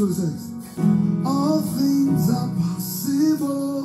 What it says. All things are possible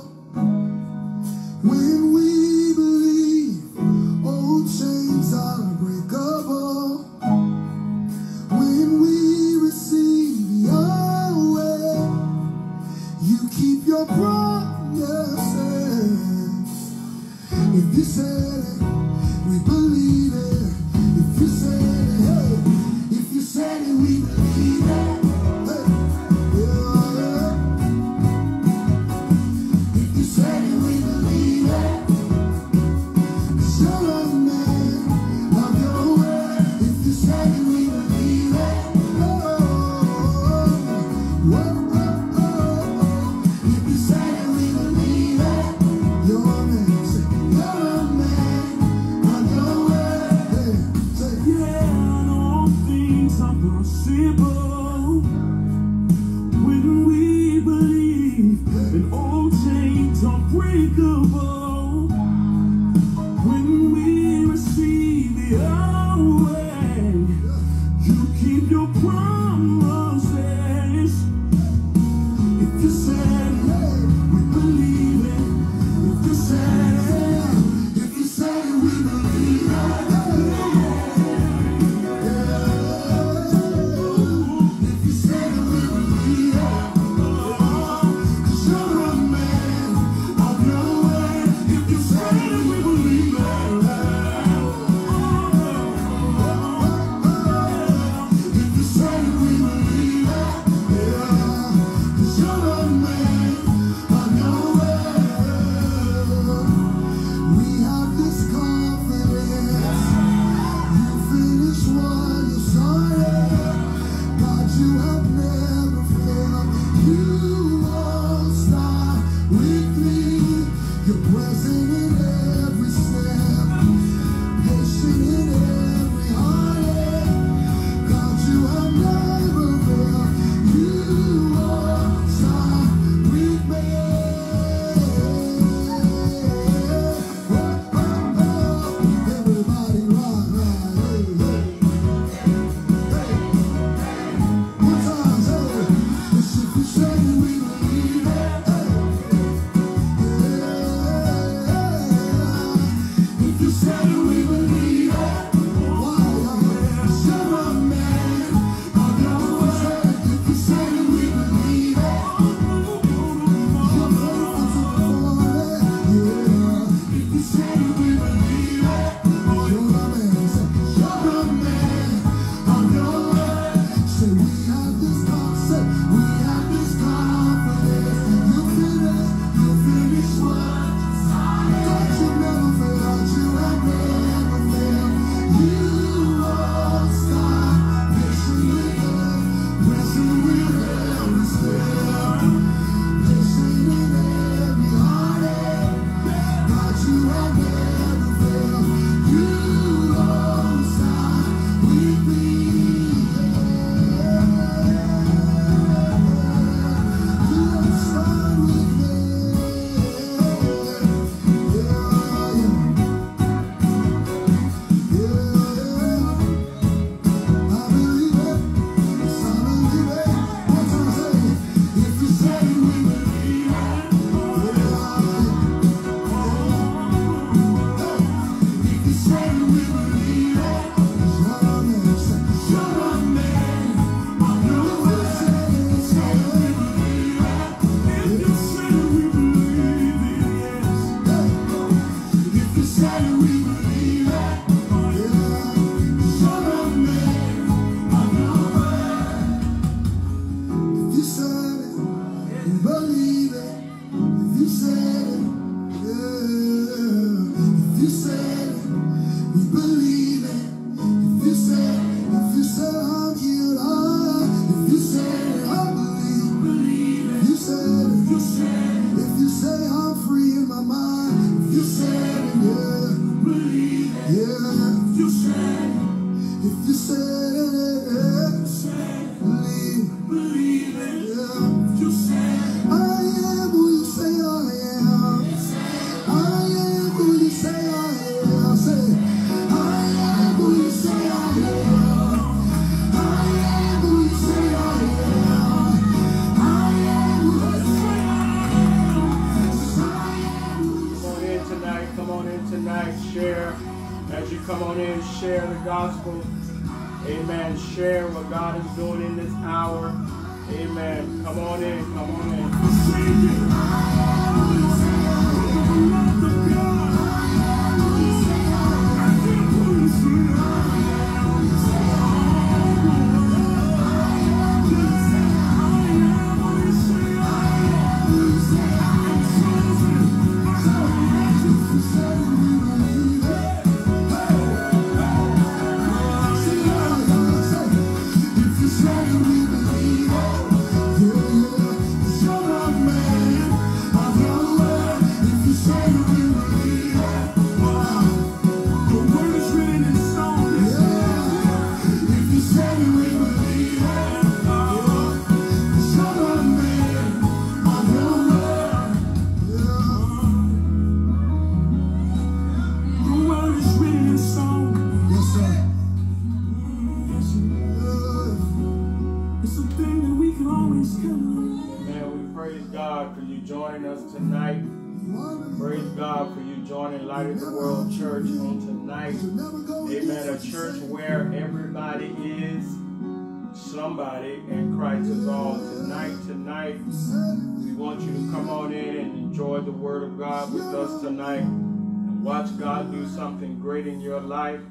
somebody and Christ is all. Tonight, tonight, we want you to come on in and enjoy the Word of God with us tonight. And watch God do something great in your life.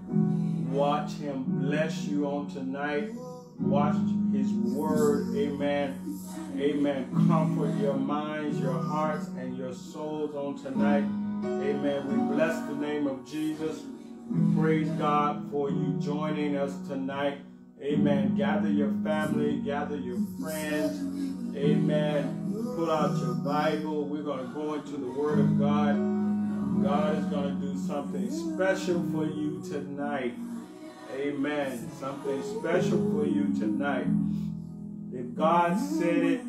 Watch Him bless you on tonight. Watch His Word, amen. Amen. Comfort your minds, your hearts, and your souls on tonight. Amen. We bless the name of Jesus. We praise God for you joining us tonight. Amen. Gather your family, gather your friends. Amen. Pull out your Bible. We're going to go into the Word of God. God is going to do something special for you tonight. Amen. Something special for you tonight. If God said it,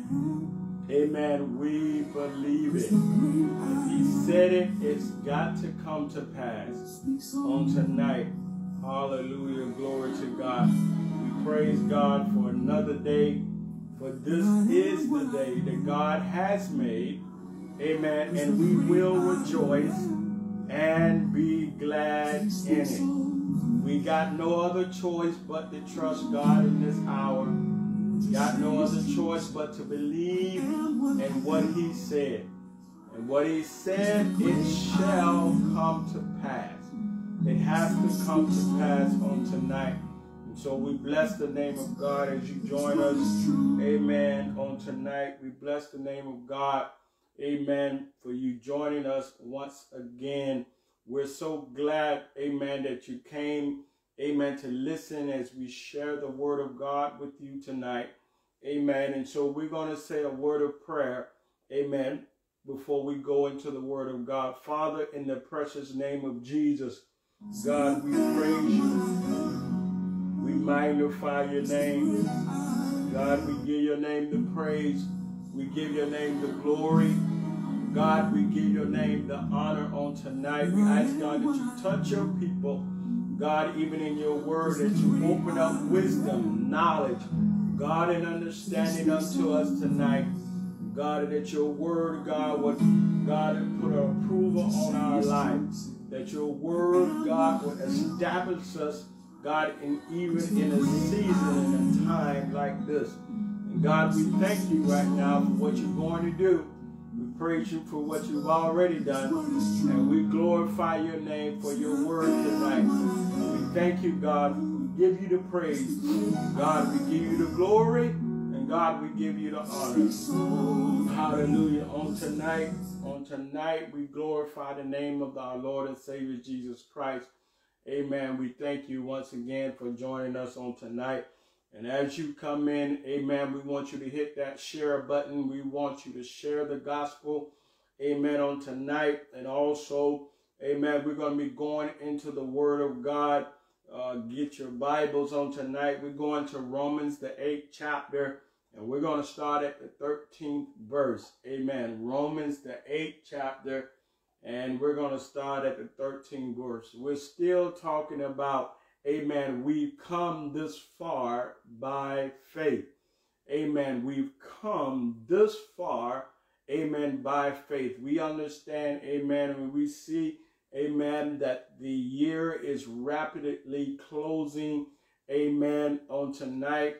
amen, we believe it. If He said it, it's got to come to pass on tonight. Hallelujah. Glory to God. Praise God for another day. For this is the day that God has made. Amen. And we will rejoice and be glad in it. We got no other choice but to trust God in this hour. Got no other choice but to believe in what He said. And what He said, it shall come to pass. It has to come to pass on tonight. So we bless the name of God as you join us. Amen. On tonight, we bless the name of God. Amen. For you joining us once again. We're so glad, amen, that you came, amen, to listen as we share the word of God with you tonight. Amen. And so we're going to say a word of prayer. Amen. Before we go into the word of God. Father, in the precious name of Jesus, God, we praise you. Magnify your name. God, we give your name the praise. We give your name the glory. God, we give your name the honor on tonight. We ask God that you touch your people. God, even in your word, that you open up wisdom, knowledge, God, and understanding unto us tonight. God, that your word, God, would God put an approval on our lives. That your word, God, would establish us, God, in even in a season and a time like this. And God, we thank you right now for what you're going to do. We praise you for what you've already done. And we glorify your name for your word tonight. We thank you, God. We give you the praise. God, we give you the glory. And God, we give you the honor. Hallelujah. On tonight, on tonight, we glorify the name of our Lord and Savior Jesus Christ. Amen. We thank you once again for joining us on tonight. And as you come in, amen, we want you to hit that share button. We want you to share the gospel, amen, on tonight. And also, amen, we're going to be going into the Word of God. Uh, get your Bibles on tonight. We're going to Romans, the eighth chapter, and we're going to start at the 13th verse. Amen. Romans, the eighth chapter, and we're going to start at the 13th verse. We're still talking about Amen. We've come this far by faith. Amen. We've come this far. Amen. By faith. We understand. Amen. When we see. amen, that the year is rapidly closing, amen, on tonight.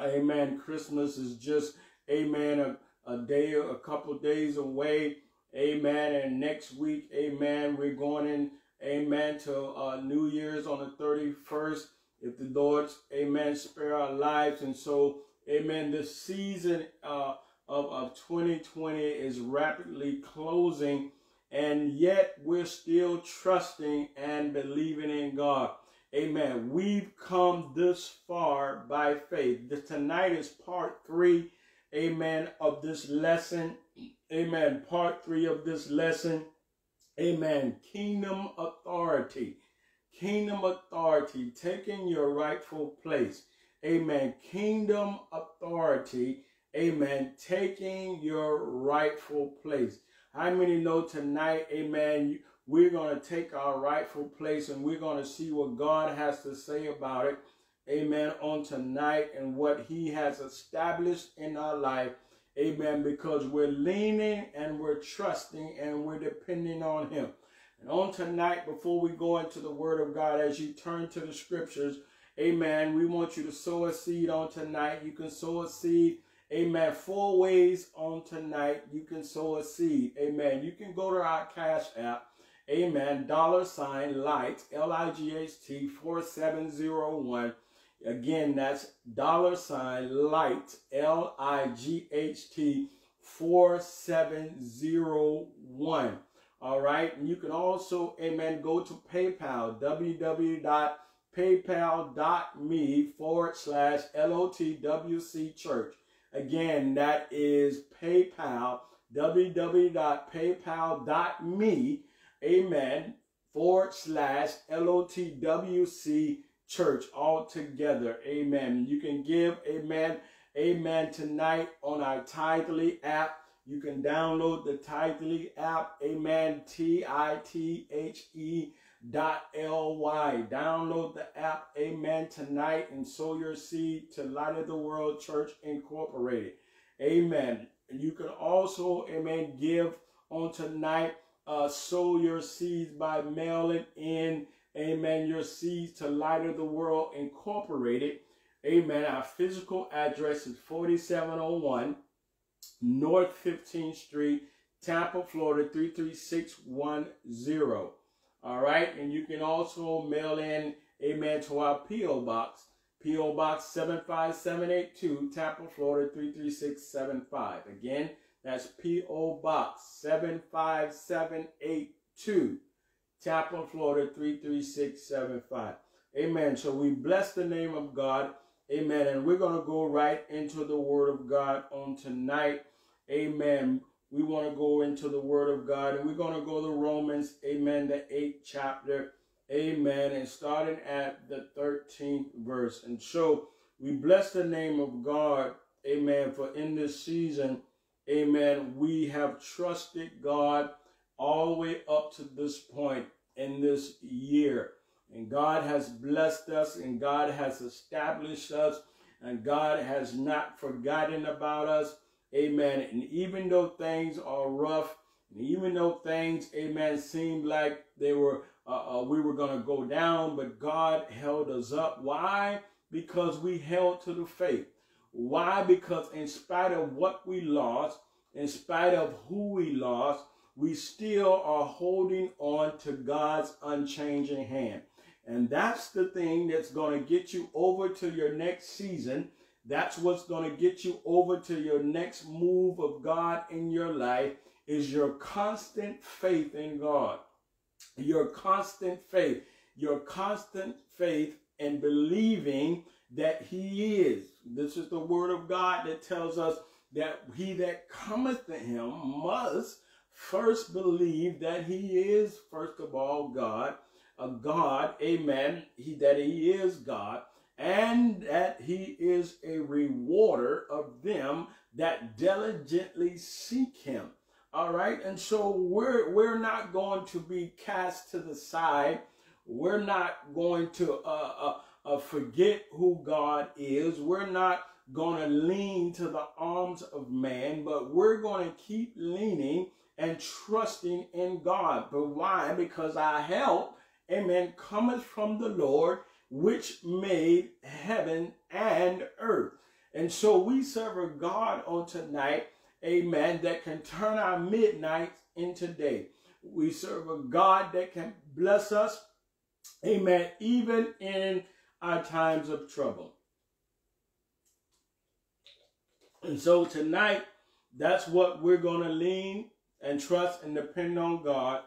Amen. Christmas is just, amen, a, a day, a couple days away. Amen. And next week, amen, we're going in, amen, to uh, New Year's on the 31st. If the Lord, amen, spare our lives. And so, amen, this season uh, of, of 2020 is rapidly closing. And yet we're still trusting and believing in God. Amen. We've come this far by faith. Tonight is part three, amen, of this lesson. Amen. Part three of this lesson. Amen. Kingdom authority. Kingdom authority. Taking your rightful place. Amen. Kingdom authority. Amen. Taking your rightful place. How many know tonight, amen, we're going to take our rightful place and we're going to see what God has to say about it. Amen. On tonight and what he has established in our life. Amen. Because we're leaning and we're trusting and we're depending on him. And on tonight, before we go into the word of God, as you turn to the scriptures, amen, we want you to sow a seed on tonight. You can sow a seed Amen. Four ways on tonight you can sow a seed. Amen. You can go to our cash app. Amen. Dollar sign light, L-I-G-H-T 4701. Again, that's dollar sign light, L-I-G-H-T 4701. All right. And you can also, amen, go to PayPal, www.paypal.me forward slash LOTWC church. Again, that is PayPal, www.paypal.me, amen, forward slash LOTWC church all together. Amen. You can give, amen, amen, tonight on our Tithely app. You can download the Tithely app, amen, T-I-T-H-E dot L-Y. Download the app, amen, tonight and sow your seed to Light of the World Church Incorporated. Amen. You can also, amen, give on tonight, uh, sow your seeds by mailing in, amen, your seeds to Light of the World Incorporated. Amen. Our physical address is 4701 North 15th Street, Tampa, Florida 33610. All right. And you can also mail in, amen, to our P.O. Box. P.O. Box 75782, Tampa, Florida 33675. Again, that's P.O. Box 75782, Tampa, Florida 33675. Amen. So we bless the name of God. Amen. And we're going to go right into the word of God on tonight. Amen we want to go into the Word of God and we're going to go to Romans, amen, the eighth chapter, amen, and starting at the 13th verse. And so we bless the name of God, amen, for in this season, amen, we have trusted God all the way up to this point in this year. And God has blessed us and God has established us and God has not forgotten about us. Amen. And even though things are rough, and even though things, amen, seemed like they were, uh, uh, we were going to go down, but God held us up. Why? Because we held to the faith. Why? Because in spite of what we lost, in spite of who we lost, we still are holding on to God's unchanging hand. And that's the thing that's going to get you over to your next season that's what's going to get you over to your next move of God in your life is your constant faith in God. Your constant faith. Your constant faith and believing that he is. This is the word of God that tells us that he that cometh to him must first believe that he is, first of all, God, a God, amen, he, that he is God, and that he is a rewarder of them that diligently seek him. All right. And so we're, we're not going to be cast to the side. We're not going to uh, uh, uh, forget who God is. We're not going to lean to the arms of man, but we're going to keep leaning and trusting in God. But why? Because our help, amen, cometh from the Lord, which made heaven and earth. And so we serve a God on tonight, amen, that can turn our midnight into day. We serve a God that can bless us, amen, even in our times of trouble. And so tonight, that's what we're going to lean and trust and depend on God.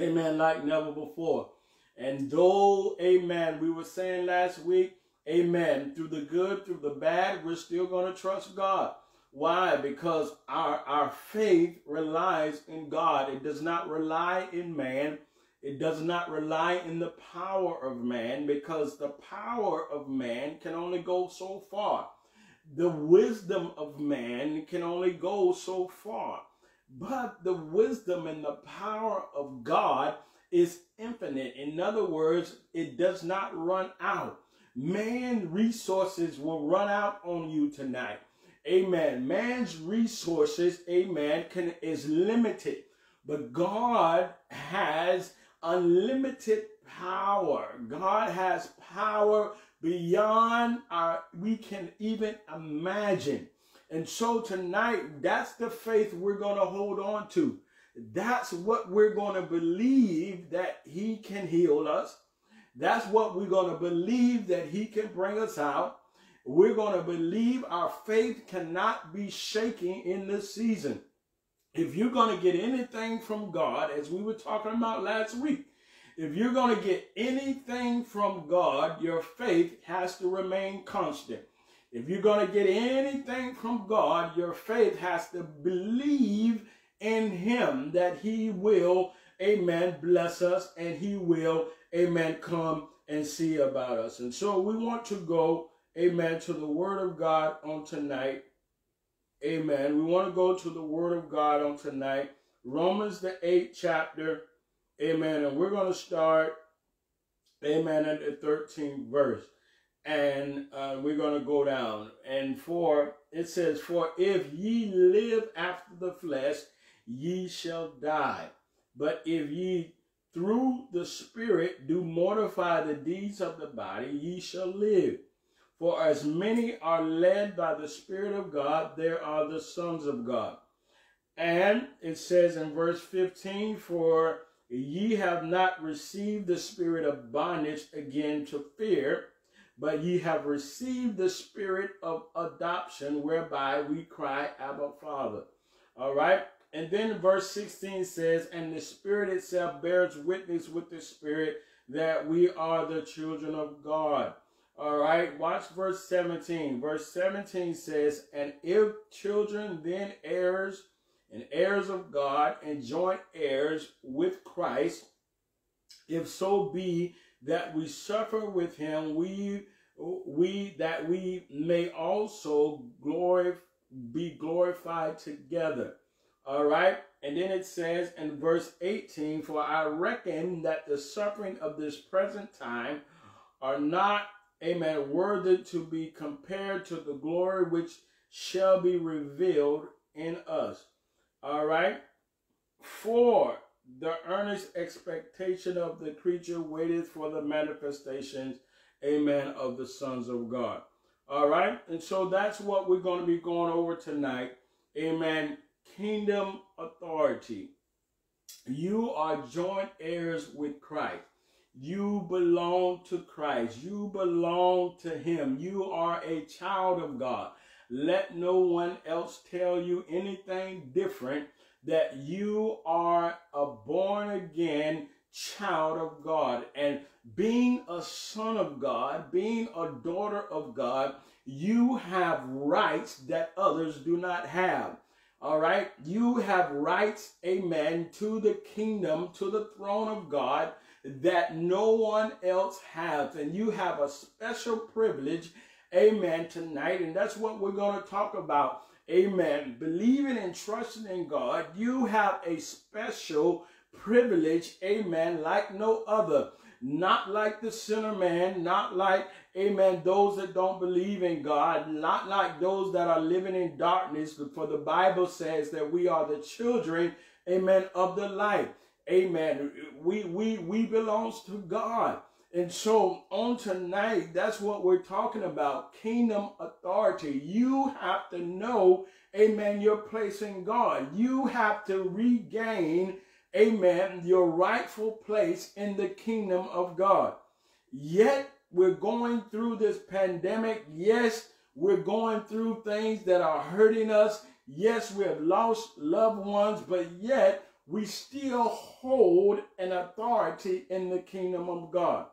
Amen. Like never before. And though, amen, we were saying last week, amen, through the good, through the bad, we're still going to trust God. Why? Because our, our faith relies in God. It does not rely in man. It does not rely in the power of man because the power of man can only go so far the wisdom of man can only go so far. But the wisdom and the power of God is infinite. In other words, it does not run out. Man resources will run out on you tonight. Amen. Man's resources, amen, can is limited. But God has unlimited power. God has power beyond our we can even imagine. And so tonight, that's the faith we're going to hold on to. That's what we're going to believe that he can heal us. That's what we're going to believe that he can bring us out. We're going to believe our faith cannot be shaking in this season. If you're going to get anything from God, as we were talking about last week, if you're going to get anything from God, your faith has to remain constant. If you're going to get anything from God, your faith has to believe in Him that He will, amen, bless us and He will, amen, come and see about us. And so we want to go, amen, to the Word of God on tonight. Amen. We want to go to the Word of God on tonight. Romans, the eighth chapter Amen. And we're going to start, amen, at the 13th verse. And uh, we're going to go down. And for, it says, For if ye live after the flesh, ye shall die. But if ye through the Spirit do mortify the deeds of the body, ye shall live. For as many are led by the Spirit of God, there are the sons of God. And it says in verse 15, For Ye have not received the spirit of bondage again to fear, but ye have received the spirit of adoption, whereby we cry, Abba, Father. All right. And then verse 16 says, And the Spirit itself bears witness with the Spirit that we are the children of God. All right, watch verse 17. Verse 17 says, And if children, then heirs, and heirs of God and joint heirs with Christ, if so be that we suffer with him, we we that we may also glory be glorified together. All right. And then it says in verse 18, For I reckon that the suffering of this present time are not, amen, worthy to be compared to the glory which shall be revealed in us. All right. For the earnest expectation of the creature waited for the manifestations, amen, of the sons of God. All right. And so that's what we're going to be going over tonight. Amen. Kingdom authority. You are joint heirs with Christ. You belong to Christ. You belong to Him. You are a child of God. Let no one else tell you anything different that you are a born again child of God. And being a son of God, being a daughter of God, you have rights that others do not have. All right. You have rights, amen, to the kingdom, to the throne of God that no one else has. And you have a special privilege Amen. Tonight. And that's what we're going to talk about. Amen. Believing and trusting in God, you have a special privilege. Amen. Like no other. Not like the sinner man, not like, amen, those that don't believe in God, not like those that are living in darkness. For the Bible says that we are the children amen, of the light. Amen. We we we belongs to God. And so on tonight, that's what we're talking about. Kingdom authority. You have to know, amen, your place in God. You have to regain, amen, your rightful place in the kingdom of God. Yet we're going through this pandemic. Yes, we're going through things that are hurting us. Yes, we have lost loved ones, but yet we still hold an authority in the kingdom of God.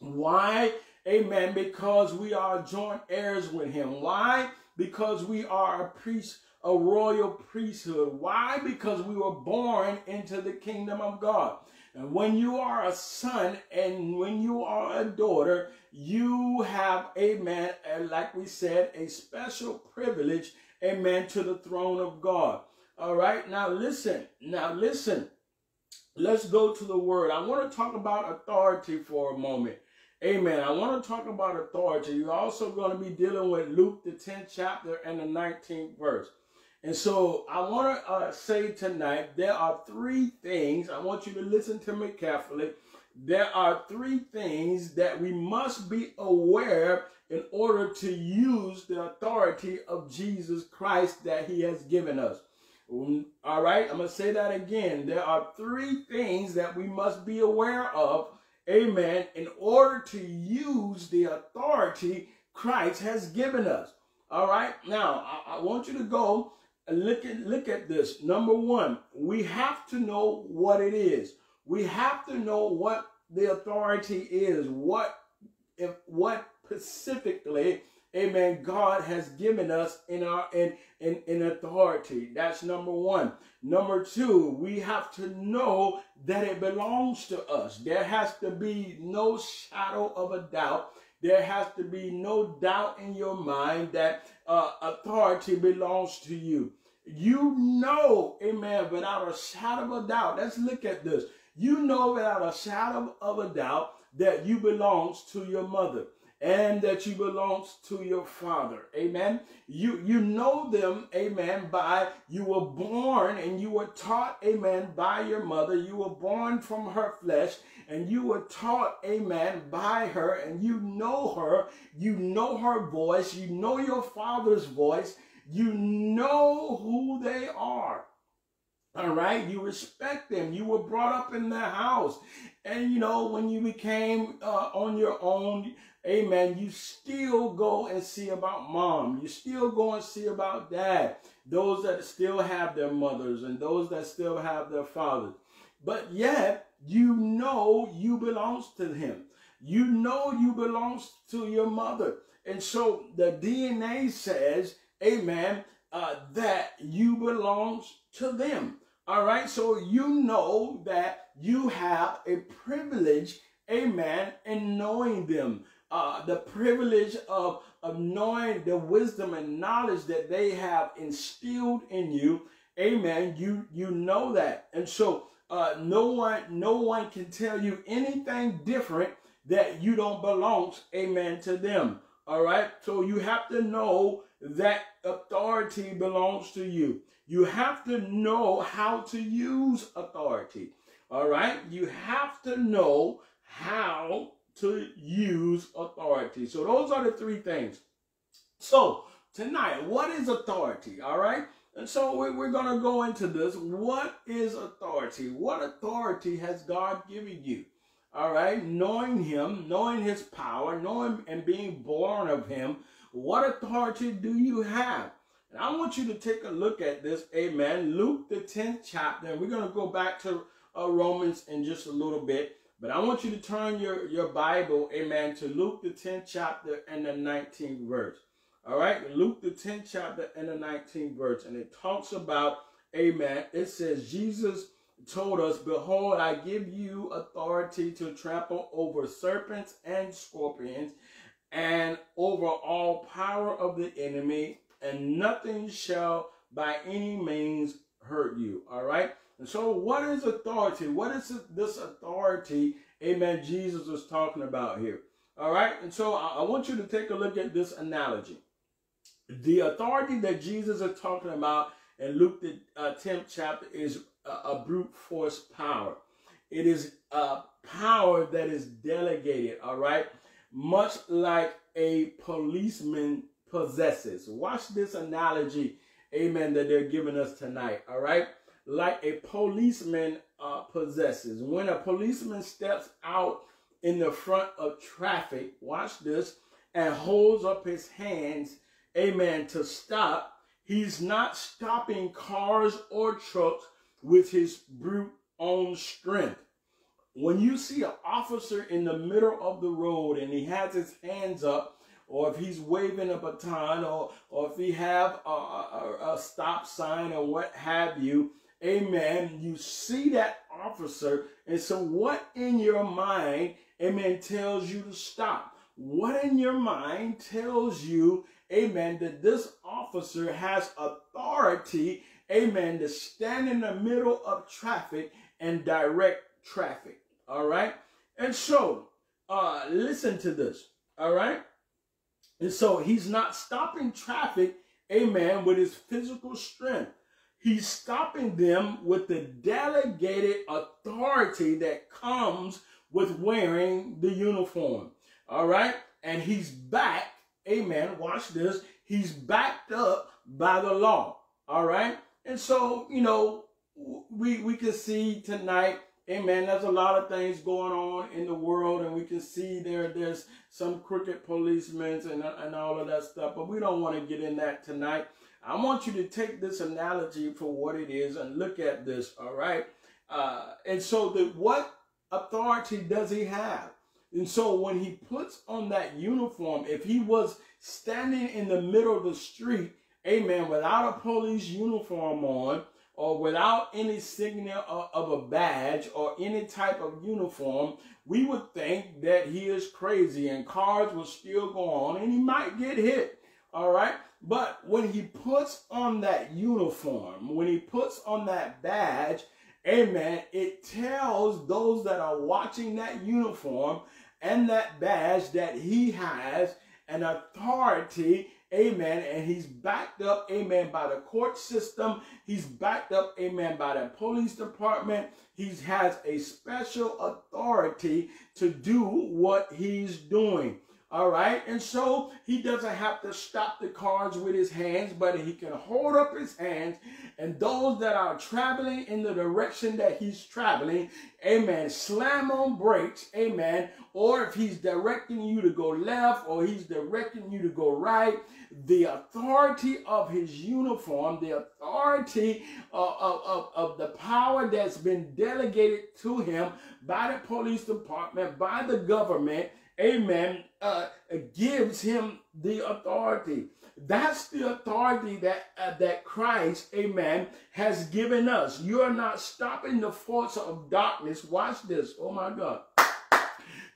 Why? Amen. Because we are joint heirs with him. Why? Because we are a priest, a royal priesthood. Why? Because we were born into the kingdom of God. And when you are a son and when you are a daughter, you have, amen, like we said, a special privilege, amen, to the throne of God. All right, now listen, now listen. Let's go to the word. I want to talk about authority for a moment. Amen. I want to talk about authority. You're also going to be dealing with Luke, the 10th chapter and the 19th verse. And so I want to uh, say tonight, there are three things. I want you to listen to me carefully. There are three things that we must be aware in order to use the authority of Jesus Christ that he has given us. Mm, all right, I'm going to say that again. There are three things that we must be aware of amen, in order to use the authority Christ has given us. All right. Now, I, I, want you to go and look at look at this. Number one, we have to know what it is. We have to know what the authority is. What if what specifically amen, God has given us in our in, in, in authority. That's number one. Number two, we have to know that it belongs to us. There has to be no shadow of a doubt. There has to be no doubt in your mind that uh, authority belongs to you. You know, amen, without a shadow of a doubt. Let's look at this. You know without a shadow of a doubt that you belongs to your mother and that you belongs to your father. Amen. You you know them, amen, by you were born and you were taught, amen, by your mother. You were born from her flesh and you were taught, amen, by her and you know her. You know her voice. You know your father's voice. You know who they are. All right, you respect them. You were brought up in their house. And you know, when you became uh, on your own, amen, you still go and see about mom. You still go and see about dad. Those that still have their mothers and those that still have their fathers. But yet, you know you belongs to him. You know you belongs to your mother. And so the DNA says, amen, uh, that you belongs to them. All right. So you know that you have a privilege, amen, in knowing them uh, the privilege of, of knowing the wisdom and knowledge that they have instilled in you. Amen. You you know that. And so uh, no one no one can tell you anything different that you don't belong, amen, to them. All right. So you have to know that authority belongs to you. You have to know how to use authority. All right. You have to know how to use authority. So those are the three things. So tonight, what is authority? All right. And so we're, going to go into this. What is authority? What authority has God given you? All right. Knowing him, knowing his power, knowing and being born of him. What authority do you have? And I want you to take a look at this. Amen. Luke, the 10th chapter. We're going to go back to uh, Romans in just a little bit. But I want you to turn your, your Bible, amen, to Luke the 10th chapter and the 19th verse. All right, Luke the 10th chapter and the 19th verse. And it talks about, amen, it says, Jesus told us, Behold, I give you authority to trample over serpents and scorpions and over all power of the enemy, and nothing shall by any means hurt you. All right. And so, what is authority? What is this authority, amen, Jesus is talking about here? All right. And so, I, want you to take a look at this analogy. The authority that Jesus is talking about in Luke the uh, 10th chapter is a, a brute force power. It is a power that is delegated, all right? Much like a policeman possesses. Watch this analogy, amen, that they're giving us tonight, all right? Like a policeman uh, possesses. When a policeman steps out in the front of traffic, watch this, and holds up his hands, amen, to stop, he's not stopping cars or trucks with his brute own strength. When you see an officer in the middle of the road and he has his hands up, or if he's waving a baton, or, or if he have a, a, a stop sign or what have you, amen, you see that officer, and so what in your mind, amen, tells you to stop? What in your mind tells you, amen, that this officer has authority, amen, to stand in the middle of traffic and direct traffic. All right. And so, uh, listen to this. All right. And so he's not stopping traffic, amen, with his physical strength. He's stopping them with the delegated authority that comes with wearing the uniform. All right. And he's backed, amen. Watch this. He's backed up by the law. All right. And so, you know, we, we can see tonight, amen, there's a lot of things going on in the world and we can see there, there's some crooked policemen and, and all of that stuff, but we don't want to get in that tonight. I want you to take this analogy for what it is and look at this, all right? Uh, and so that what authority does he have? And so when he puts on that uniform, if he was standing in the middle of the street, amen, without a police uniform on, or without any signal of a badge or any type of uniform, we would think that he is crazy and cars will still go on and he might get hit. All right. But when he puts on that uniform, when he puts on that badge, amen, it tells those that are watching that uniform and that badge that he has an authority Amen. And he's backed up, amen, by the court system. He's backed up, amen, by the police department. He has a special authority to do what he's doing. All right. And so he doesn't have to stop the cars with his hands, but he can hold up his hands. And those that are traveling in the direction that he's traveling, amen, slam on brakes, amen. Or if he's directing you to go left or he's directing you to go right, the authority of his uniform, the authority uh, of, of, of, the power that's been delegated to him by the police department, by the government, amen, uh, gives him the authority. That's the authority that uh, that Christ, amen, has given us. You are not stopping the force of darkness. Watch this. Oh my God.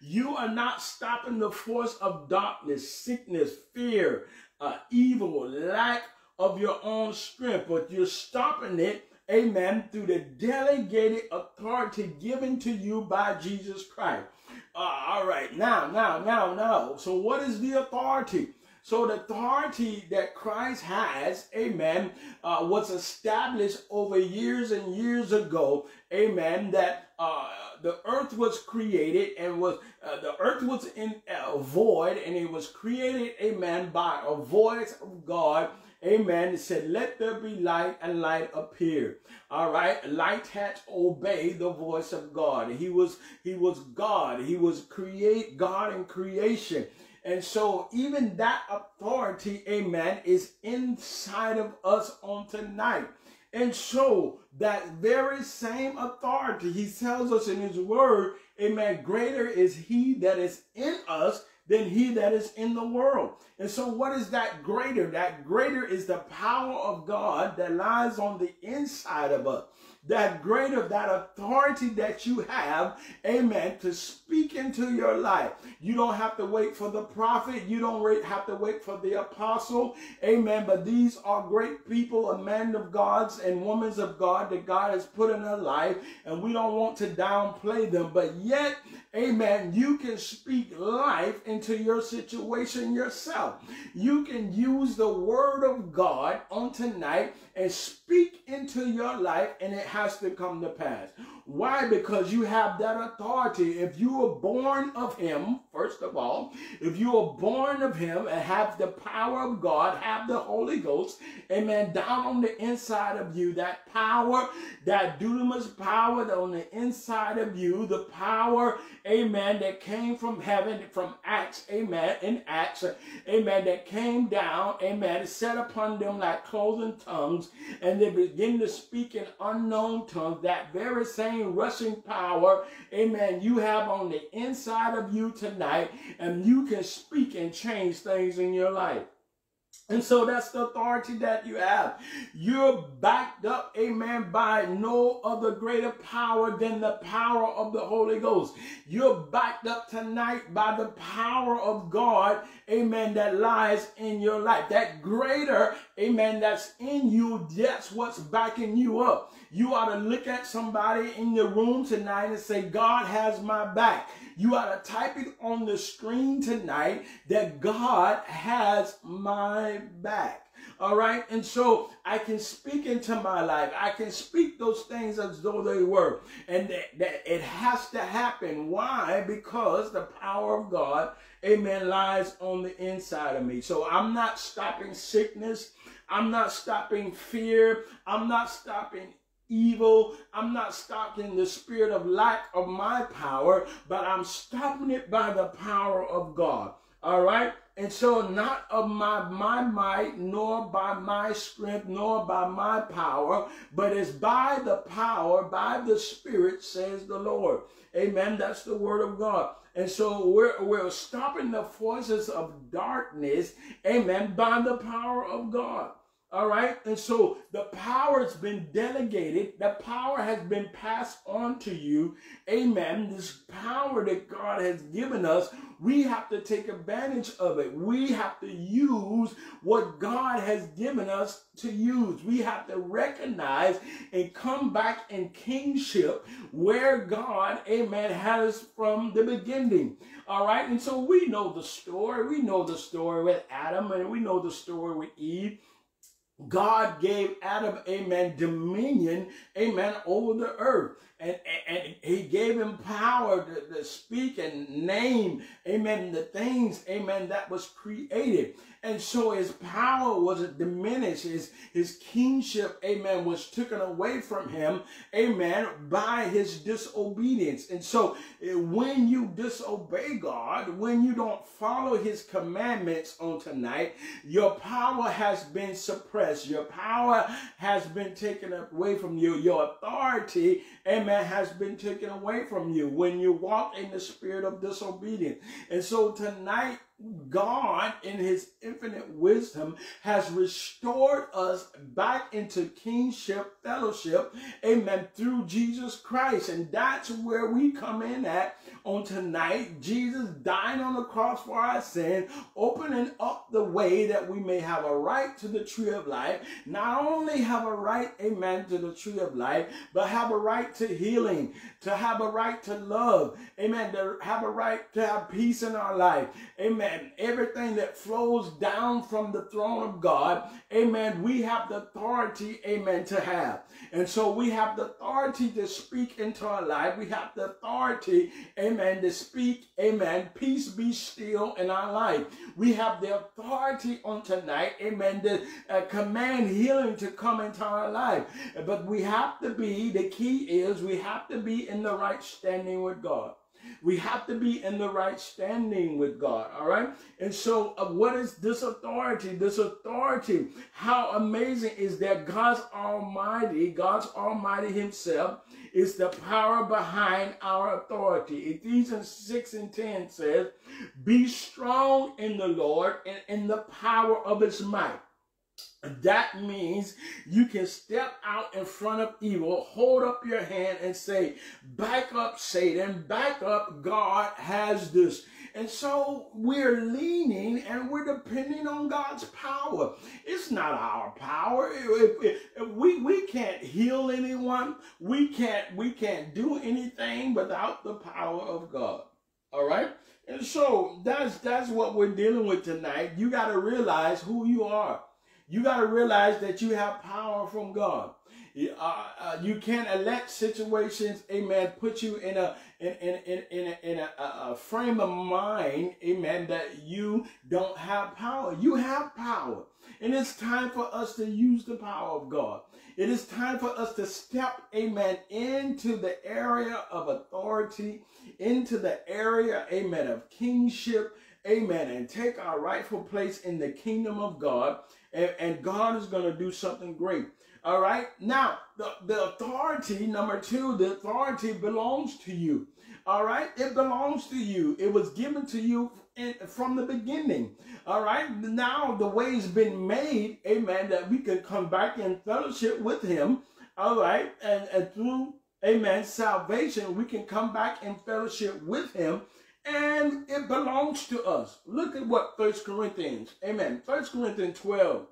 You are not stopping the force of darkness, sickness, fear, uh, evil, lack of your own strength, but you're stopping it, amen, through the delegated authority given to you by Jesus Christ. Uh, all right, now, now, now, now. So, what is the authority? So, the authority that Christ has, amen, uh, was established over years and years ago, amen, that uh, the earth was created and was uh, the earth was in a void and it was created amen by a voice of god amen. It said let there be light and light appeared all right? Light had obeyed the voice of god. He was he was god. He was create god in creation. And so even that authority amen is inside of us on tonight. And so that very same authority, he tells us in his word, amen, greater is he that is in us than he that is in the world. And so what is that greater? That greater is the power of God that lies on the inside of us. That greater, that authority that you have, amen, to speak into your life. You don't have to wait for the prophet. You don't have to wait for the apostle, amen. But these are great people, a man of God's and women of God that God has put in their life, and we don't want to downplay them. But yet, amen, you can speak life into your situation yourself. You can use the word of God on tonight and speak into your life, and it has to come to pass. Why? Because you have that authority. If you were born of Him, first of all, if you are born of Him and have the power of God, have the Holy Ghost, amen, down on the inside of you, that power, that dunamis power that on the inside of you, the power, amen, that came from heaven, from Acts, amen, in Acts, amen, that came down, amen, set upon them like clothing tongues, and they begin to speak in unknown tongues, that very same same rushing power, amen, you have on the inside of you tonight, and you can speak and change things in your life. And so that's the authority that you have. You're backed up, amen, by no other greater power than the power of the Holy Ghost. You're backed up tonight by the power of God, amen, that lies in your life. That greater, amen, that's in you, that's what's backing you up. You ought to look at somebody in the room tonight and say, God has my back. You ought to type it on the screen tonight that God has my back. All right. And so I can speak into my life. I can speak those things as though they were. And that, that it has to happen. Why? Because the power of God, amen, lies on the inside of me. So I'm not stopping sickness. I'm not stopping fear. I'm not stopping evil. I'm not stopping the spirit of lack of my power, but I'm stopping it by the power of God. All right? And so not of my, my might, nor by my strength, nor by my power, but it's by the power, by the Spirit, says the Lord. Amen. That's the word of God. And so we're, we're stopping the forces of darkness, amen, by the power of God. All right. And so the power has been delegated. The power has been passed on to you. Amen. This power that God has given us, we have to take advantage of it. We have to use what God has given us to use. We have to recognize and come back in kingship where God, amen, had us from the beginning. All right. And so we know the story. We know the story with Adam and we know the story with Eve. God gave Adam, amen, dominion, amen, over the earth. And, and, he gave him power to, to speak and name, amen, the things, amen, that was created. And so his power wasn't diminished. His, his kingship, amen, was taken away from him, amen, by his disobedience. And so eh, when you disobey God, when you don't follow his commandments on tonight, your power has been suppressed. Your power has been taken away from you. Your authority, amen, has been taken away from you when you walk in the spirit of disobedience. And so tonight, God, in his infinite wisdom, has restored us back into kingship fellowship, amen, through Jesus Christ. And that's where we come in at on tonight. Jesus dying on the cross for our sin, opening up the way that we may have a right to the tree of life. Not only have a right, amen, to the tree of life, but have a right to healing, to have a right to love, amen, to have a right to have peace in our life, amen. And everything that flows down from the throne of God, amen, we have the authority, amen, to have. And so we have the authority to speak into our life. We have the authority, amen, to speak, amen, peace be still in our life. We have the authority on tonight, amen, to uh, command healing to come into our life. But we have to be, the key is we have to be in the right standing with God. We have to be in the right standing with God, all right? And so, uh, what is this authority? This authority, how amazing is that God's Almighty, God's Almighty Himself, is the power behind our authority. Ephesians 6 and 10 says, Be strong in the Lord and in the power of His might. That means you can step out in front of evil, hold up your hand and say, back up Satan, back up, God has this. And so we're leaning and we're depending on God's power. It's not our power. If, if we, we can't heal anyone. We can't, we can't do anything without the power of God. All right? And so that's that's what we're dealing with tonight. You got to realize who you are. You got to realize that you have power from God. Uh, uh, you can't let situations, amen, put you in a in in in, in, a, in a, a, frame of mind, amen, that you don't have power. You have power, and it's time for us to use the power of God. It is time for us to step, amen, into the area of authority, into the area, amen, of kingship, amen, and take our rightful place in the kingdom of God and, and God is going to do something great. All right. Now, the, the authority, number two, the authority belongs to you. All right. It belongs to you. It was given to you in, from the beginning. All right. Now, the way has been made, amen, that we can come back in fellowship with Him. All right. And, and through, amen, salvation, we can come back in fellowship with Him and it belongs to us. Look at what First Corinthians, amen, First Corinthians 12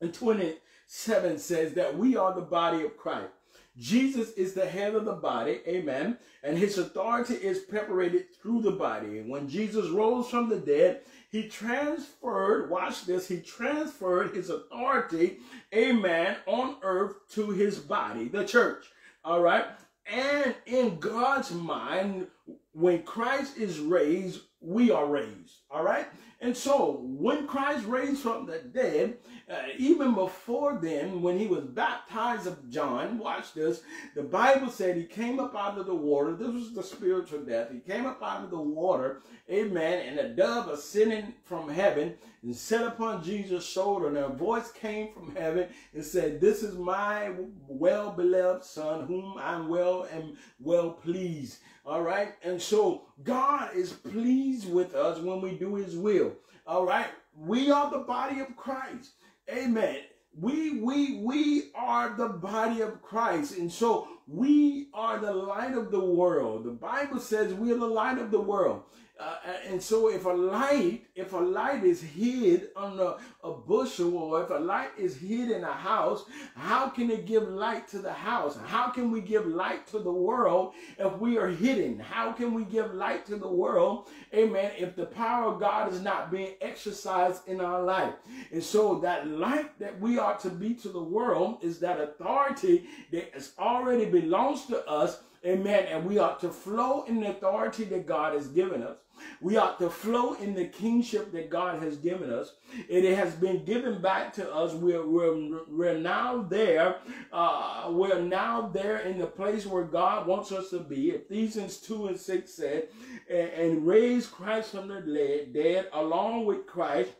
and 27 says that we are the body of Christ. Jesus is the head of the body, amen, and his authority is perpetrated through the body. And when Jesus rose from the dead, he transferred, watch this, he transferred his authority, amen, on earth to his body, the church. All right. And in God's mind, when Christ is raised, we are raised. All right? And so, when Christ raised from the dead, uh, even before then, when he was baptized of John, watch this, the Bible said he came up out of the water. This was the spiritual death. He came up out of the water, amen, and a dove ascending from heaven and set upon Jesus' shoulder. And a voice came from heaven and said, This is my well beloved Son, whom I'm well and well pleased. All right. And so God is pleased with us when we do his will. All right. We are the body of Christ. Amen. We, we, we are the body of Christ. And so we are the light of the world. The Bible says we are the light of the world. Uh, and so if a light, if a light is hid under a bushel or if a light is hid in a house, how can it give light to the house? How can we give light to the world if we are hidden? How can we give light to the world, amen, if the power of God is not being exercised in our life? And so that light that we are to be to the world is that authority that has already belongs to us, amen, and we ought to flow in the authority that God has given us. We ought to flow in the kingship that God has given us. It has been given back to us. We're, we're, we're now there. Uh, we're now there in the place where God wants us to be. Ephesians 2 and 6 said, and, and raised Christ from the dead dead along with Christ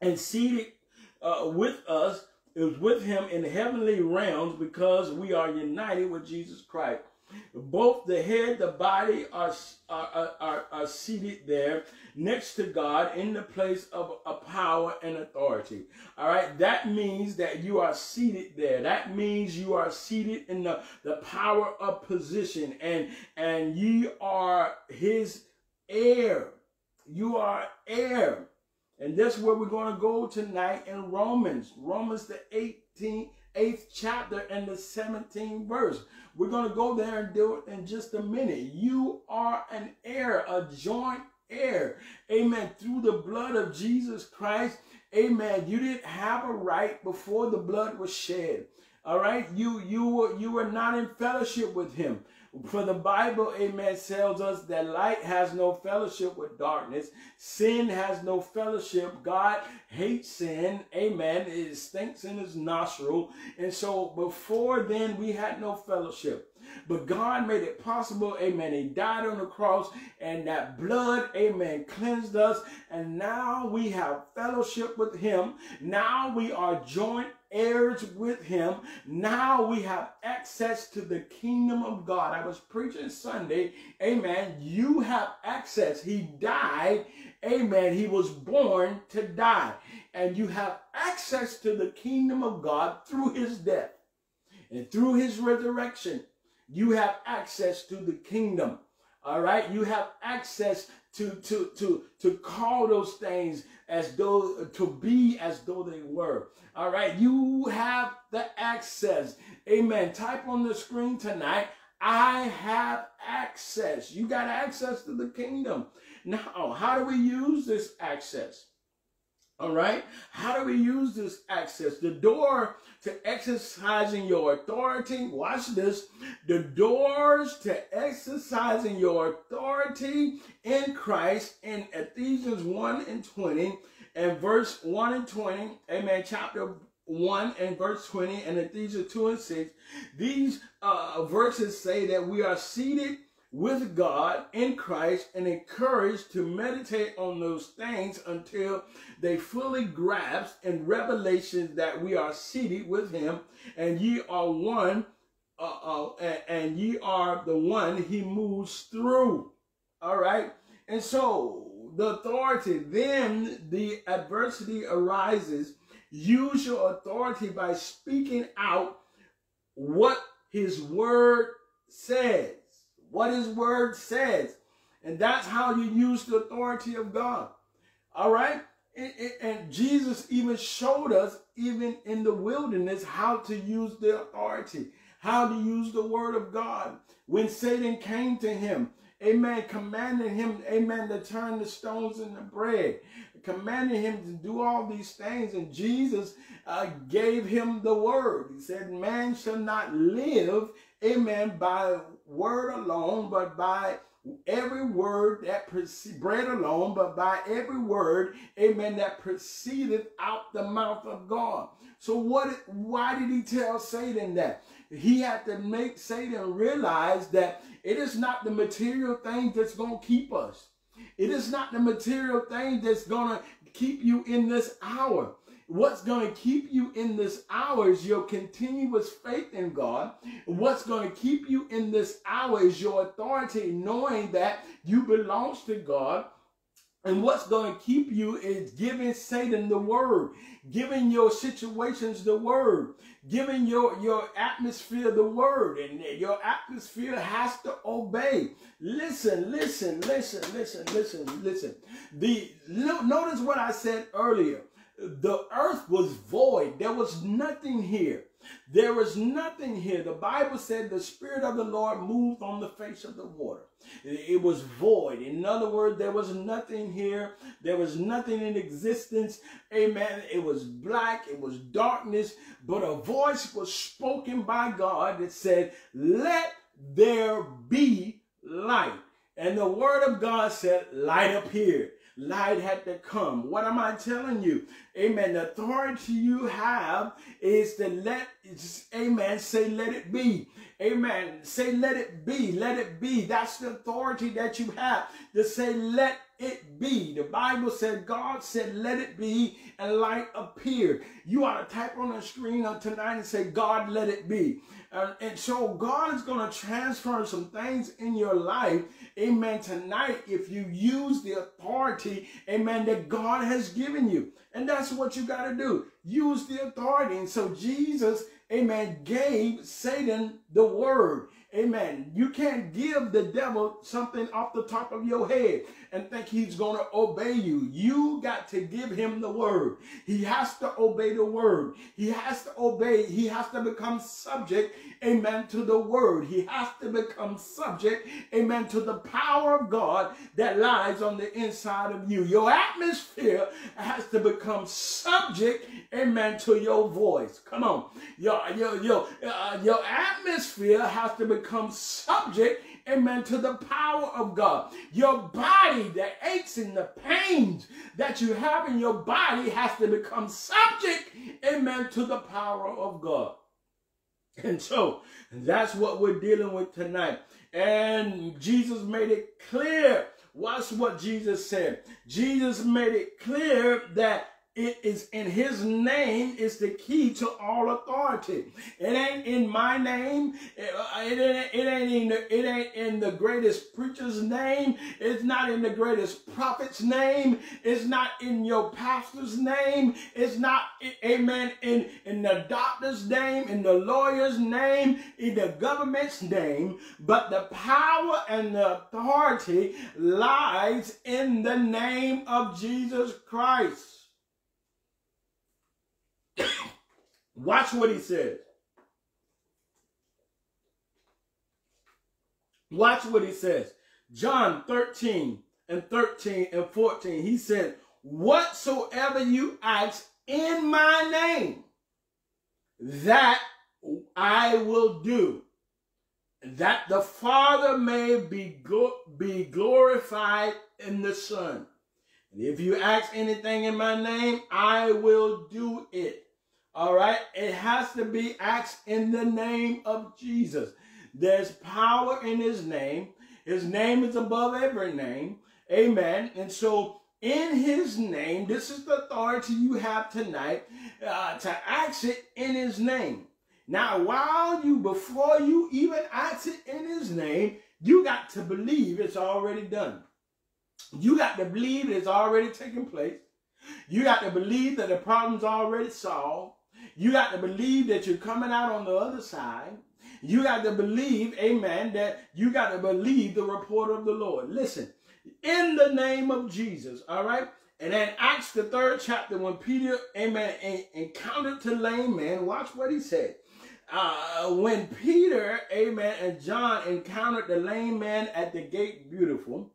and seated uh, with us is with him in heavenly realms because we are united with Jesus Christ. Both the head, the body are, are, are, are seated there next to God in the place of a power and authority. All right. That means that you are seated there. That means you are seated in the, the power of position and, and ye are his heir. You are heir. And that's where we're going to go tonight in Romans. Romans the 18th, 8th chapter and the 17th verse. We're going to go there and do it in just a minute. You are an heir, a joint heir. Amen. Through the blood of Jesus Christ. Amen. You didn't have a right before the blood was shed. All right. You, you were, you were not in fellowship with him. For the Bible, amen, tells us that light has no fellowship with darkness. Sin has no fellowship. God hates sin. Amen. It stinks in his nostril. And so before then, we had no fellowship. but God made it possible. Amen. He died on the cross and that blood, amen, cleansed us. And now we have fellowship with him. Now we are joint heirs with him. Now we have access to the kingdom of God. I was preaching Sunday. Amen. You have access. He died. Amen. He was born to die. And you have access to the kingdom of God through his death and through his resurrection. You have access to the kingdom. All right. You have access to, to, to, to call those things as though to be as though they were. All right, you have the access. Amen. Type on the screen tonight. I have access. You got access to the kingdom. Now, how do we use this access? All right. How do we use this access? The door to exercising your authority. Watch this. The doors to exercising your authority in Christ in Ephesians 1 and 20 and verse 1 and 20. Amen. Chapter 1 and verse 20 and Ephesians 2 and 6. These uh, verses say that we are seated with God in Christ and encouraged to meditate on those things until they fully grasp in revelation that we are seated with him and ye are one uh, uh, and, ye are the one he moves through. All right. And so the authority, then the adversity arises. Use your authority by speaking out what his word says what his word says. And that's how you use the authority of God. All right? And Jesus even showed us, even in the wilderness, how to use the authority, how to use the word of God. When Satan came to him, amen, commanding him, amen, to turn the stones into bread, commanding him to do all these things. And Jesus uh, gave him the word. He said, Man shall not live, amen, by word alone, but by every word that proceed, bread alone, but by every word, amen, that proceeded out the mouth of God. So what? Why did he tell Satan that? He had to make Satan realize that it is not the material thing that's going to keep us. It is not the material thing that's going to keep you in this hour. What's going to keep you in this hour is your continuous faith in God. What's going to keep you in this hour is your authority, knowing that you belong to God. And what's going to keep you is giving Satan the word, giving your situations the word, giving your, your atmosphere the word. And your atmosphere has to obey. Listen, listen, listen, listen, listen, listen. The Notice what I said earlier the earth was void. There was nothing here. There was nothing here. The Bible said the Spirit of the Lord moved on the face of the water. It was void. In other words, there was nothing here. There was nothing in existence. Amen. It was black. It was darkness. But a voice was spoken by God that said, Let there be light. And the word of God said, Light appeared light had to come. What am I telling you? Amen. The authority you have is to let, amen, say let it be. Amen. Say let it be. Let it be. That's the authority that you have to say let it be. The Bible said, God said, let it be, and light appeared. You ought to type on the screen tonight and say, God, let it be. Uh, and so God is going to transfer some things in your life, amen, tonight if you use the authority, amen, that God has given you. And that's what you got to do. Use the authority. And so Jesus, amen, gave Satan the word. Amen. You can't give the devil something off the top of your head and think he's going to obey you. You got to give him the word. He has to obey the word. He has to obey. He has to become subject, amen, to the word. He has to become subject, amen, to the power of God that lies on the inside of you. Your atmosphere has to become subject, amen, to your voice. Come on. Your, your, your, uh, your atmosphere has to become subject amen, to the power of God. Your body, the aches and the pains that you have in your body has to become subject, amen, to the power of God. And so that's what we're dealing with tonight. And Jesus made it clear. Watch what Jesus said. Jesus made it clear that it is in his name is the key to all authority. It ain't in my name. Uh, it, it, ain't, it ain't in the, it ain't in the greatest preacher's name. It's not in the greatest prophet's name. It's not in your pastor's name. It's not, amen, in, in the doctor's name, in the lawyer's name, in the government's name. But the power and the authority lies in the name of Jesus Christ. Watch what he says. Watch what he says. John 13 and 13 and 14. He said, Whatsoever you ask in my name, that I will do, that the Father may be, be glorified in the Son. And if you ask anything in my name, I will do it. All right. It has to be asked in the name of Jesus. There's power in his name. His name is above every name. Amen. And so in his name, this is the authority you have tonight uh, to ask it in his name. Now, while you, before you even ask it in his name, you got to believe it's already done. You got to believe it's already taken place. You got to believe that the problem's already solved. You got to believe that you're coming out on the other side. You got to believe, amen, that you got to believe the report of the Lord. Listen, in the name of Jesus, all right? And then Acts, the third chapter, when Peter, amen, encountered the lame man, watch what he said. Uh, when Peter, amen, and John encountered the lame man at the gate beautiful,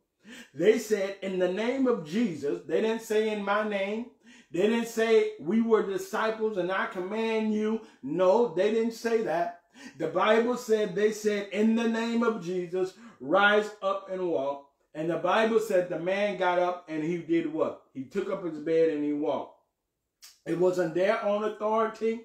they said, in the name of Jesus, they didn't say in my name, they didn't say we were disciples and I command you. No, they didn't say that. The Bible said, they said, in the name of Jesus, rise up and walk. And the Bible said the man got up and he did what? He took up his bed and he walked. It wasn't their own authority.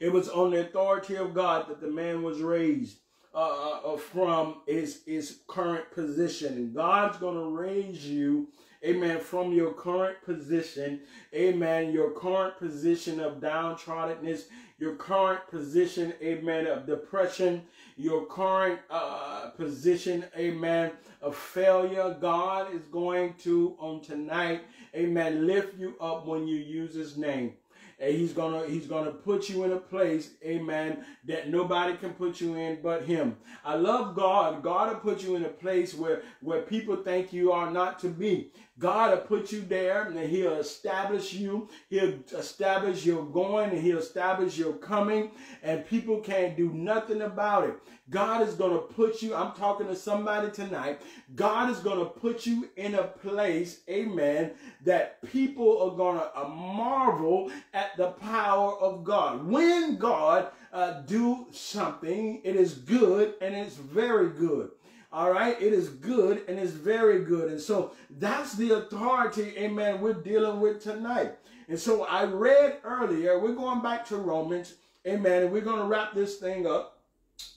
It was on the authority of God that the man was raised uh, uh from his, his current position. And God's going to raise you amen, from your current position, amen, your current position of downtroddenness, your current position, amen, of depression, your current uh, position, amen, of failure. God is going to, on tonight, amen, lift you up when you use his name. And he's gonna he's gonna put you in a place amen that nobody can put you in but him. I love god. God will put you in a place where where people think you are not to be God will put you there and he'll establish you. He'll establish your going and he'll establish your coming and people can't do nothing about it. God is going to put you, I'm talking to somebody tonight. God is going to put you in a place, amen, that people are going to marvel at the power of God. When God uh, do something, it is good and it's very good. All right. It is good and it's very good. And so that's the authority, amen, we're dealing with tonight. And so I read earlier, we're going back to Romans, amen, and we're going to wrap this thing up.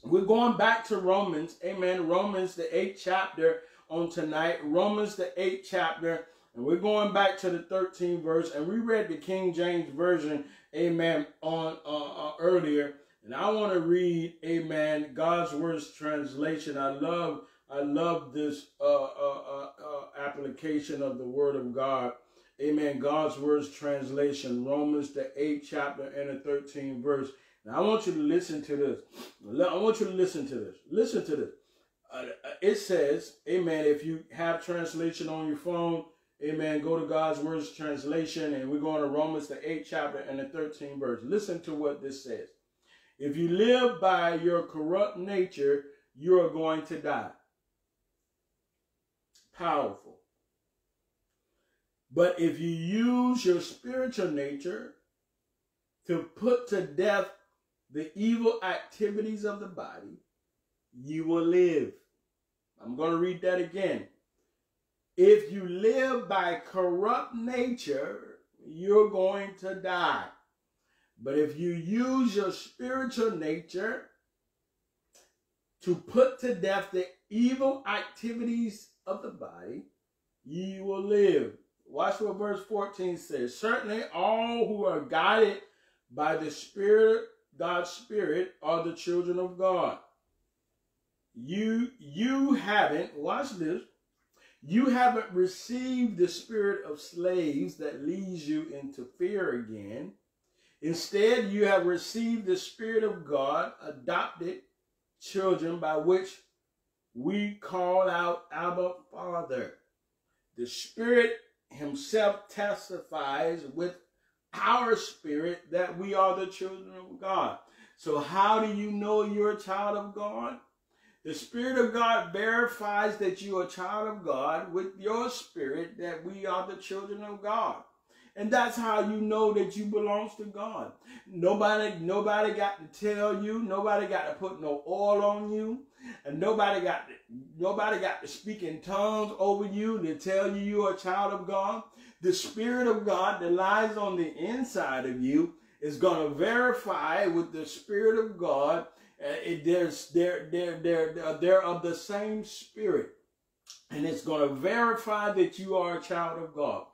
We're going back to Romans, amen, Romans, the eighth chapter on tonight, Romans, the eighth chapter. And we're going back to the 13th verse, and we read the King James Version, amen, on uh, uh, earlier. And I want to read, amen, God's words translation. I love, I love this uh, uh, uh, uh, application of the word of God. Amen. God's words translation, Romans the 8th chapter and the 13th verse. Now I want you to listen to this. I want you to listen to this. Listen to this. Uh, it says, Amen. If you have translation on your phone, Amen. Go to God's words translation, and we're going to Romans the 8th chapter and the 13th verse. Listen to what this says. If you live by your corrupt nature, you are going to die. Powerful. But if you use your spiritual nature to put to death the evil activities of the body, you will live. I'm going to read that again. If you live by corrupt nature, you're going to die. But if you use your spiritual nature to put to death the evil activities of the body, ye will live. Watch what verse 14 says. Certainly all who are guided by the Spirit, God's Spirit, are the children of God. You, you haven't, watch this, you haven't received the spirit of slaves that leads you into fear again. Instead, you have received the Spirit of God, adopted children by which we call out Abba Father. The Spirit Himself testifies with our spirit that we are the children of God. So, how do you know you're a child of God? The Spirit of God verifies that you are a child of God with your spirit that we are the children of God. And that's how you know that you belongs to God. Nobody, nobody got to tell you. Nobody got to put no oil on you. And nobody got to, nobody got to speak in tongues over you to tell you you're a child of God. The Spirit of God that lies on the inside of you is going to verify with the Spirit of God uh, it, there's, they're, they're, they're, they're of the same spirit. And it's going to verify that you are a child of God.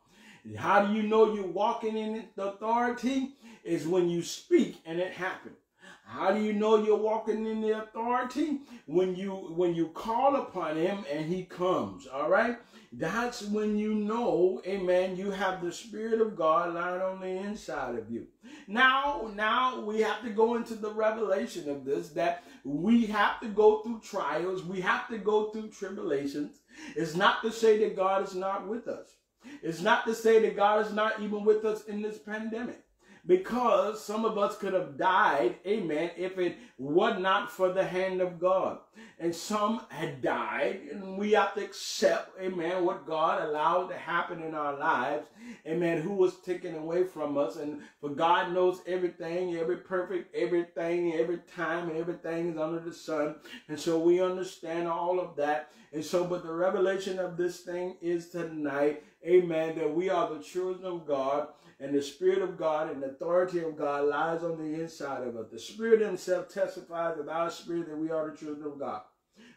How do you know you're walking in the authority? Is when you speak and it happens. How do you know you're walking in the authority? When you when you call upon him and he comes. All right? That's when you know, amen, you have the Spirit of God lying on the inside of you. Now, now we have to go into the revelation of this that we have to go through trials, we have to go through tribulations. It's not to say that God is not with us. It's not to say that God is not even with us in this pandemic because some of us could have died, amen, if it were not for the hand of God. And some had died, and we have to accept, amen, what God allowed to happen in our lives, amen, who was taken away from us. And for God knows everything, every perfect, everything, every time, everything is under the sun. And so we understand all of that. And so, but the revelation of this thing is tonight, amen, that we are the children of God and the Spirit of God and the authority of God lies on the inside of us. The Spirit Himself testifies with our spirit that we are the children of God.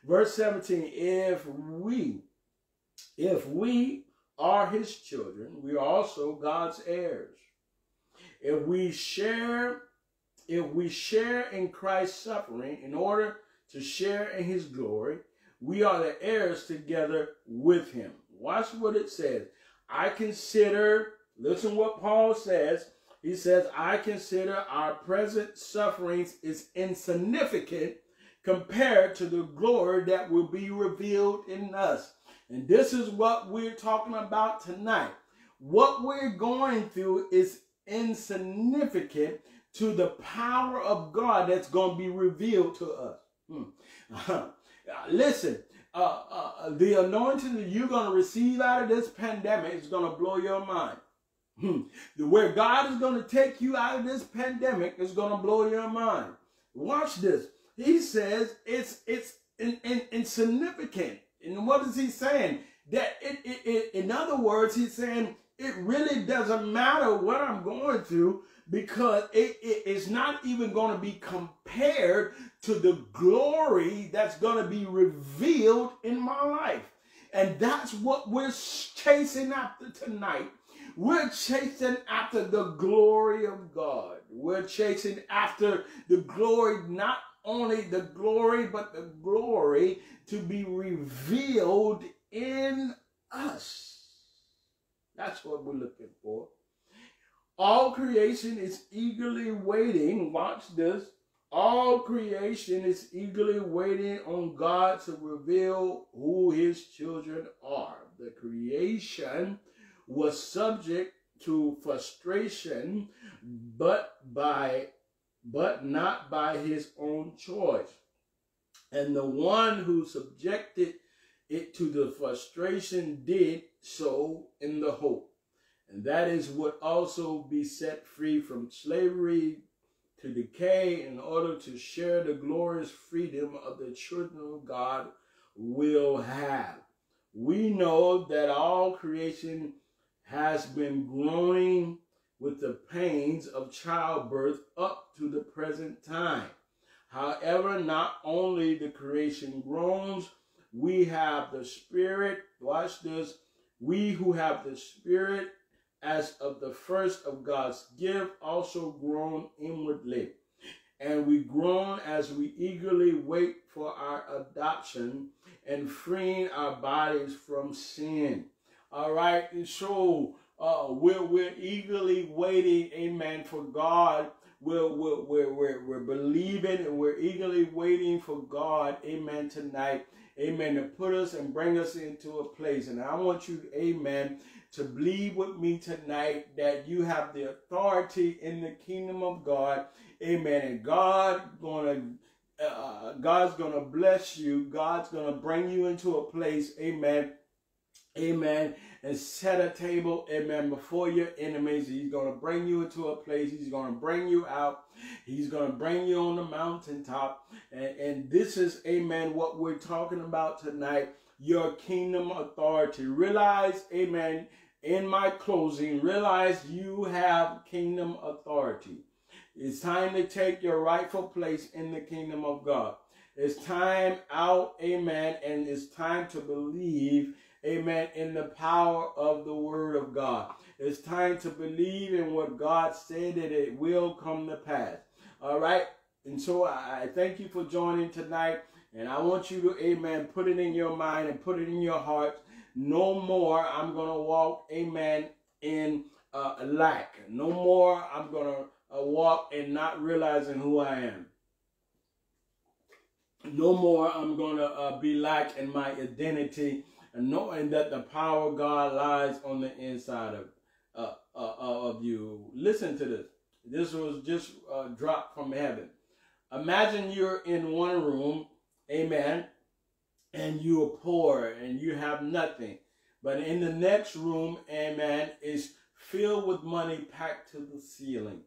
Verse 17, if we, if we are His children, we are also God's heirs. If we share, if we share in Christ's suffering in order to share in His glory, we are the heirs together with Him. Watch what it says. I consider Listen what Paul says. He says, I consider our present sufferings is insignificant compared to the glory that will be revealed in us. And this is what we're talking about tonight. What we're going through is insignificant to the power of God that's going to be revealed to us. Hmm. Listen, uh, uh, the anointing that you're going to receive out of this pandemic is going to blow your mind. Hmm. Where God is going to take you out of this pandemic is going to blow your mind. Watch this. He says it's it's in, in, insignificant. And what is he saying? That it, it, it, in other words, he's saying it really doesn't matter what I'm going through because it, it is not even going to be compared to the glory that's going to be revealed in my life. And that's what we're chasing after tonight we're chasing after the glory of God. We're chasing after the glory, not only the glory, but the glory to be revealed in us. That's what we're looking for. All creation is eagerly waiting. Watch this. All creation is eagerly waiting on God to reveal who his children are. The creation was subject to frustration, but by but not by his own choice. And the one who subjected it to the frustration did so in the hope. And that is what also be set free from slavery to decay in order to share the glorious freedom of the children of God will have. We know that all creation has been groaning with the pains of childbirth up to the present time. However, not only the creation groans, we have the Spirit. Watch this. We who have the Spirit as of the first of God's gift also groan inwardly. And we groan as we eagerly wait for our adoption and freeing our bodies from sin. All right. And so uh, we're, we're eagerly waiting, amen, for God. We're, we're, we're, we're, we're believing and we're eagerly waiting for God, amen, tonight, amen, to put us and bring us into a place. And I want you, amen, to believe with me tonight that you have the authority in the kingdom of God, amen, and God gonna uh, God's gonna bless you. God's gonna bring you into a place, amen, amen, and set a table, amen, before your enemies. He's going to bring you into a place. He's going to bring you out. He's going to bring you on the mountaintop. And, and this is, amen, what we're talking about tonight your kingdom authority. Realize, amen, in my closing, realize you have kingdom authority. It's time to take your rightful place in the kingdom of God. It's time out, amen, and it's time to believe amen, in the power of the word of God. It's time to believe in what God said that it will come to pass. All right. And so I thank you for joining tonight. And I want you to, amen, put it in your mind and put it in your heart. No more I'm going to walk, amen, in uh, lack. No more I'm going to uh, walk and not realizing who I am. No more I'm going to uh, be lack in my identity and knowing that the power of God lies on the inside of uh, uh, uh, of you. Listen to this. This was just uh, dropped from heaven. Imagine you're in one room, amen, and you are poor and you have nothing. But in the next room, amen, is filled with money packed to the ceiling.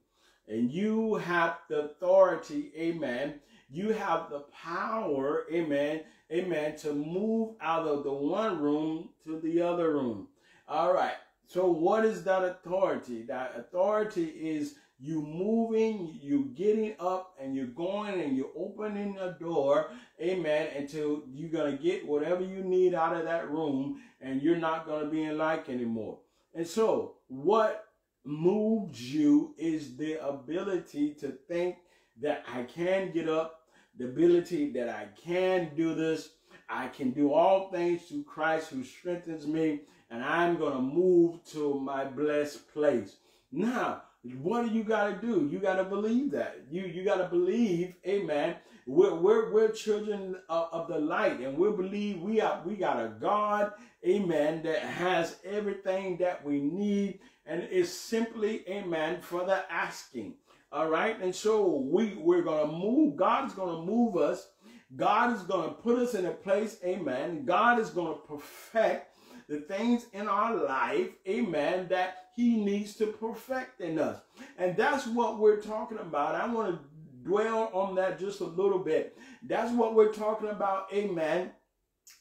And you have the authority, amen. You have the power, amen, amen, to move out of the one room to the other room. All right. So what is that authority? That authority is you moving, you getting up and you're going and you're opening the door, amen, until you're going to get whatever you need out of that room and you're not going to be in like anymore. And so what moves you is the ability to think that I can get up the ability that I can do this. I can do all things through Christ who strengthens me, and I'm going to move to my blessed place. Now, what do you got to do? You got to believe that. You you got to believe, amen. We're, we're, we're children of, of, the light, and we believe we are we got a God, amen, that has everything that we need, and it's simply, amen, for the asking. All right. And so we, we're going to move. God is going to move us. God is going to put us in a place. Amen. God is going to perfect the things in our life. Amen. That he needs to perfect in us. And that's what we're talking about. I want to dwell on that just a little bit. That's what we're talking about. Amen.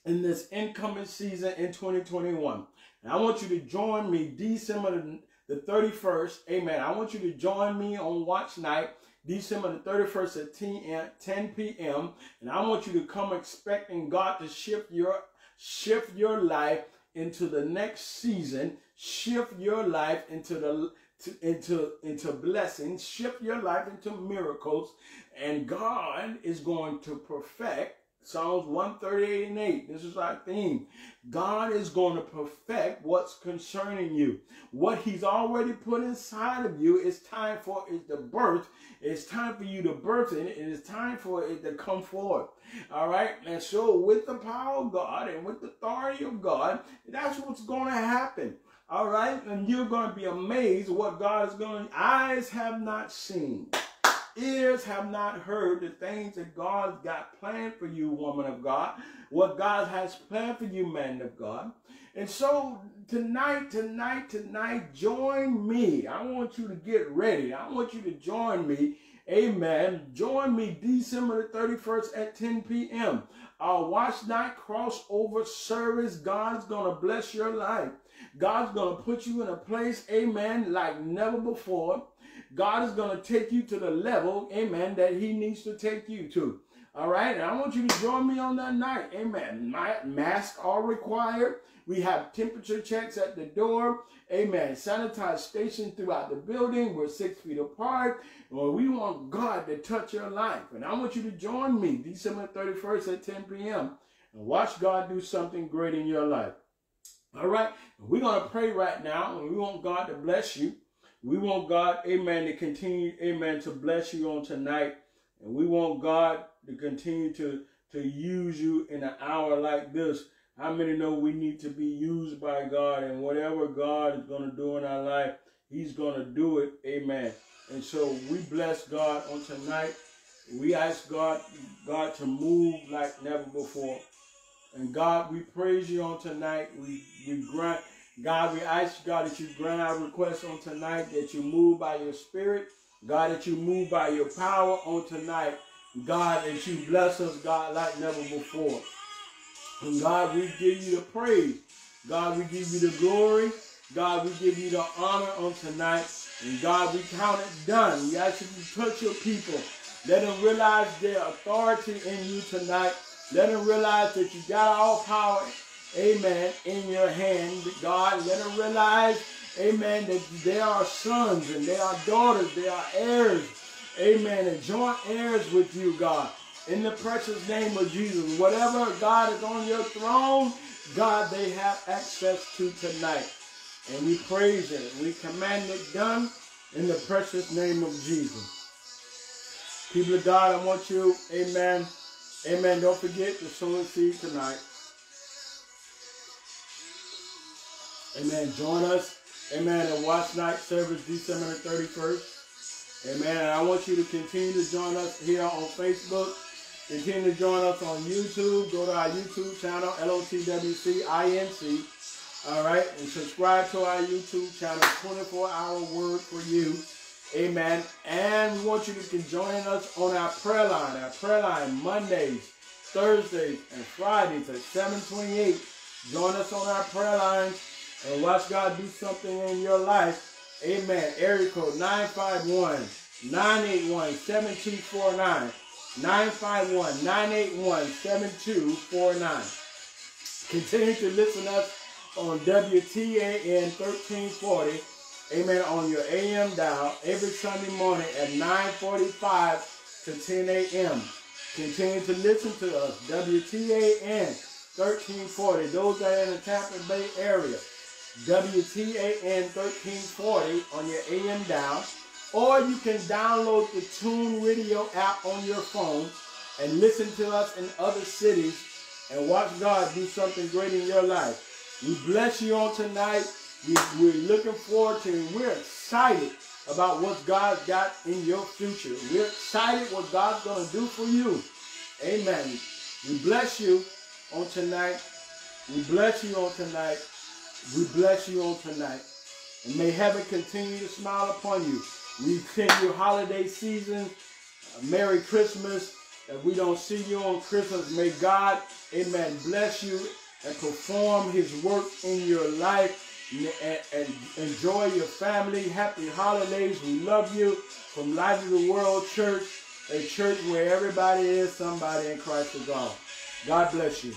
In this incoming season in 2021. And I want you to join me December the 31st. Amen. I want you to join me on watch night, December the 31st at 10, 10 p.m. And I want you to come expecting God to shift your shift your life into the next season, shift your life into the to, into into blessings, shift your life into miracles, and God is going to perfect Psalms 138 and 8. This is our theme. God is going to perfect what's concerning you. What he's already put inside of you, it's time for it to birth. It's time for you to birth it. It is time for it to come forth. All right. And so with the power of God and with the authority of God, that's what's going to happen. All right. And you're going to be amazed what God is going to, eyes have not seen ears have not heard the things that God's got planned for you, woman of God, what God has planned for you, man of God. And so tonight, tonight, tonight, join me. I want you to get ready. I want you to join me. Amen. Join me December the 31st at 10 p.m. Our watch night crossover service. God's going to bless your life. God's going to put you in a place, amen, like never before. God is going to take you to the level, amen, that he needs to take you to. All right, and I want you to join me on that night. Amen. My, masks are required. We have temperature checks at the door. Amen. Sanitized station throughout the building. We're six feet apart. Well, we want God to touch your life. And I want you to join me December 31st at 10 p.m. and watch God do something great in your life. All right. We're going to pray right now. And we want God to bless you. We want God, amen, to continue, amen, to bless you on tonight. And we want God to continue to, to use you in an hour like this. How many know we need to be used by God and whatever God is going to do in our life, he's going to do it. Amen. And so we bless God on tonight. We ask God, God to move like never before. And God, we praise you on tonight. We, we grant, God, we ask God that you grant our request on tonight, that you move by your spirit. God, that you move by your power on tonight. God, that you bless us, God, like never before. And God, we give you the praise. God, we give you the glory. God, we give you the honor on tonight. And God, we count it done. We ask you to touch your people. Let them realize their authority in you tonight. Let them realize that you got all power, amen, in your hand. God, let them realize, amen, that they are sons and they are daughters. They are heirs Amen. And joint heirs with you, God. In the precious name of Jesus. Whatever God is on your throne, God, they have access to tonight. And we praise it. We command it done in the precious name of Jesus. People of God, I want you, amen. Amen. Don't forget to sow a seed tonight. Amen. Join us, amen, And Watch Night service December the 31st. Amen. And I want you to continue to join us here on Facebook. Continue to join us on YouTube. Go to our YouTube channel, LOTWCINC. All right. And subscribe to our YouTube channel, 24 Hour Word for You. Amen. And we want you to join us on our prayer line. Our prayer line Mondays, Thursdays, and Fridays at 728. Join us on our prayer lines and watch God do something in your life Amen. Area code 951-981-7249. 951-981-7249. Continue to listen us on WTAN 1340. Amen. On your AM dial every Sunday morning at 9.45 to 10 a.m. Continue to listen to us. WTAN 1340. Those that are in the Tampa Bay area. WTAN 1340 on your AM dial, or you can download the Tune Radio app on your phone and listen to us in other cities and watch God do something great in your life. We bless you on tonight. We, we're looking forward to, we're excited about what God's got in your future. We're excited what God's going to do for you. Amen. We bless you on tonight. We bless you on tonight. We bless you on tonight. And may heaven continue to smile upon you. We send you holiday season. Merry Christmas. If we don't see you on Christmas, may God, amen, bless you and perform his work in your life and, and, enjoy your family. Happy holidays. We love you from Life of the World Church, a church where everybody is somebody in Christ is God. God bless you.